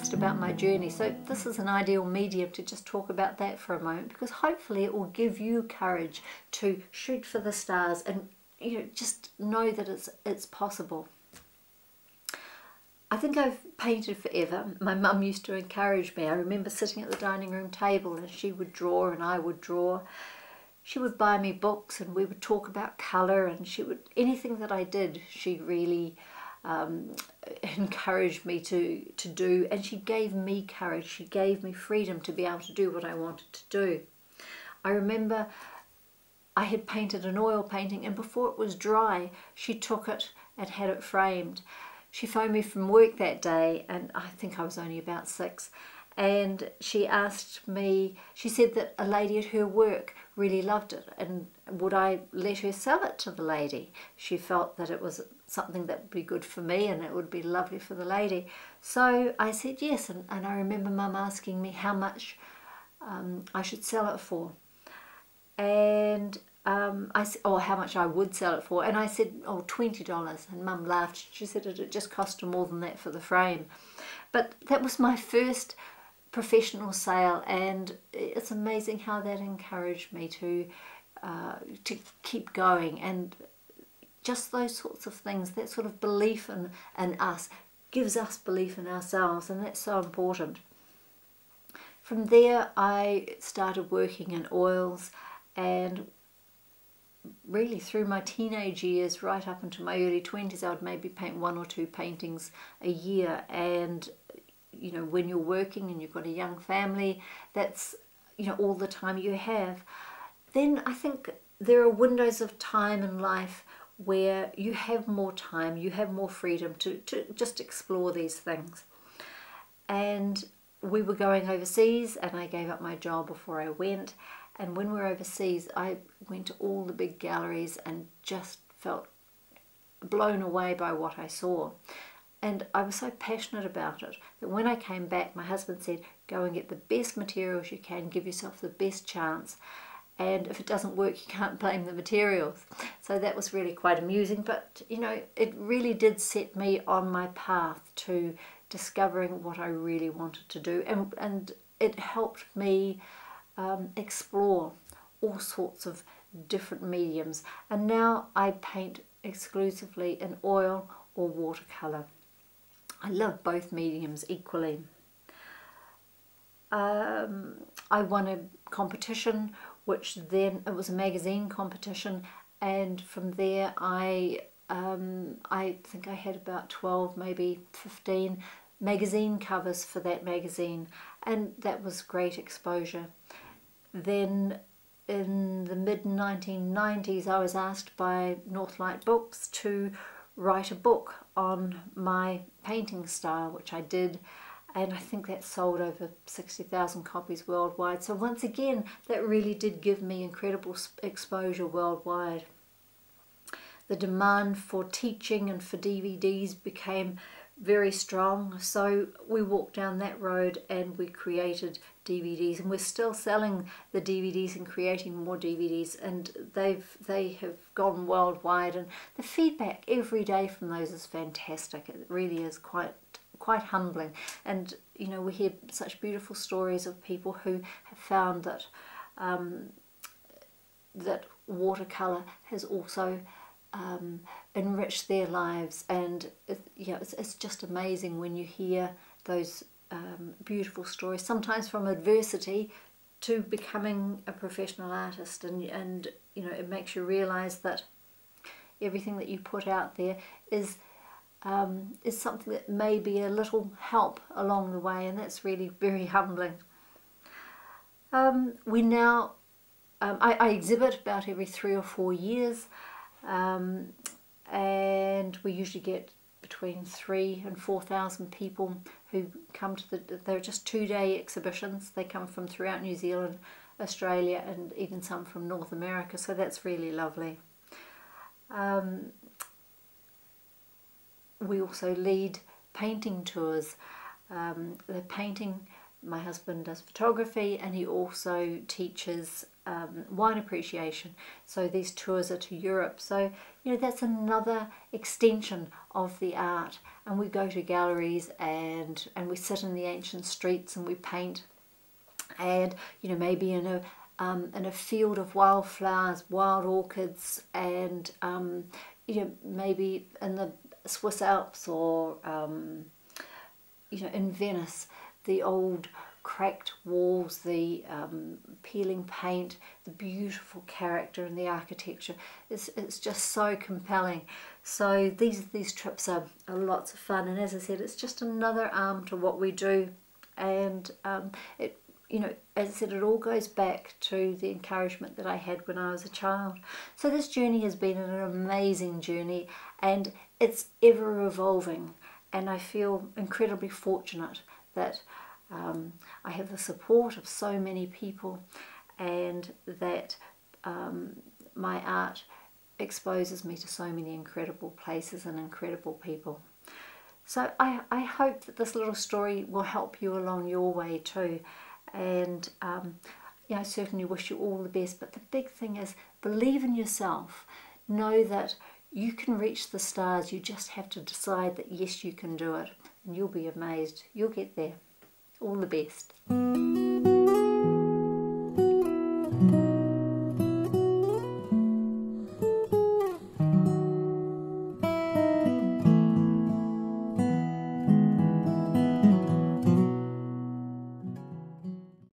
asked about my journey, so this is an ideal medium to just talk about that for a moment because hopefully it will give you courage to shoot for the stars and you know just know that it's it's possible. I think I've painted forever. My mum used to encourage me. I remember sitting at the dining room table and she would draw and I would draw. She would buy me books and we would talk about colour and she would, anything that I did, she really um, encouraged me to, to do and she gave me courage. She gave me freedom to be able to do what I wanted to do. I remember I had painted an oil painting and before it was dry she took it and had it framed she phoned me from work that day and I think I was only about six and she asked me, she said that a lady at her work really loved it and would I let her sell it to the lady? She felt that it was something that would be good for me and it would be lovely for the lady. So I said yes and, and I remember mum asking me how much um, I should sell it for. And um, I said, oh, how much I would sell it for. And I said, oh, $20. And mum laughed. She said it, just cost her more than that for the frame. But that was my first professional sale and it's amazing how that encouraged me to uh, to keep going. And just those sorts of things that sort of belief in, in us gives us belief in ourselves and that's so important. From there I started working in oils and really through my teenage years right up into my early 20s I would maybe paint one or two paintings a year and you know when you're working and you've got a young family that's you know all the time you have. Then I think there are windows of time in life where you have more time you have more freedom to, to just explore these things. And we were going overseas and I gave up my job before I went. And when we were overseas, I went to all the big galleries and just felt blown away by what I saw. And I was so passionate about it that when I came back, my husband said, go and get the best materials you can, give yourself the best chance. And if it doesn't work, you can't blame the materials. So that was really quite amusing. But, you know, it really did set me on my path to discovering what I really wanted to do. And, and it helped me um, explore all sorts of different mediums and now I paint exclusively in oil or watercolour. I love both mediums equally. Um, I won a competition which then it was a magazine competition and from there I um, I think I had about 12 maybe 15 magazine covers for that magazine and that was great exposure then in the mid 1990s I was asked by Northlight Books to write a book on my painting style which I did and I think that sold over 60,000 copies worldwide so once again that really did give me incredible exposure worldwide. The demand for teaching and for DVDs became very strong. So we walked down that road and we created DVDs and we're still selling the DVDs and creating more DVDs and they've they have gone worldwide and the feedback every day from those is fantastic. It really is quite quite humbling. And you know we hear such beautiful stories of people who have found that um, that watercolor has also um, enrich their lives. And it, it's, it's just amazing when you hear those um, beautiful stories, sometimes from adversity to becoming a professional artist. And, and you know it makes you realize that everything that you put out there is um, is something that may be a little help along the way. And that's really very humbling. Um, we now, um, I, I, exhibit about every three or four years um, and we usually get between three and four thousand people who come to the they're just two day exhibitions. They come from throughout New Zealand Australia and even some from North America so that's really lovely. Um, we also lead painting tours. Um, the painting my husband does photography and he also teaches um, wine appreciation. So these tours are to Europe. So, you know, that's another extension of the art. And we go to galleries and, and we sit in the ancient streets and we paint. And, you know, maybe in a, um, in a field of wildflowers, wild orchids, and, um, you know, maybe in the Swiss Alps or, um, you know, in Venice, the old cracked walls, the um, peeling paint, the beautiful character and the architecture. It's, it's just so compelling. So these, these trips are, are lots of fun and as I said it's just another arm to what we do and um, it you know, as I said, it all goes back to the encouragement that I had when I was a child. So this journey has been an amazing journey and it's ever evolving and I feel incredibly fortunate that um, I have the support of so many people and that um, my art exposes me to so many incredible places and incredible people. So I, I hope that this little story will help you along your way too and um, yeah, I certainly wish you all the best but the big thing is believe in yourself know that you can reach the stars you just have to decide that yes you can do it. And you'll be amazed. You'll get there. All the best.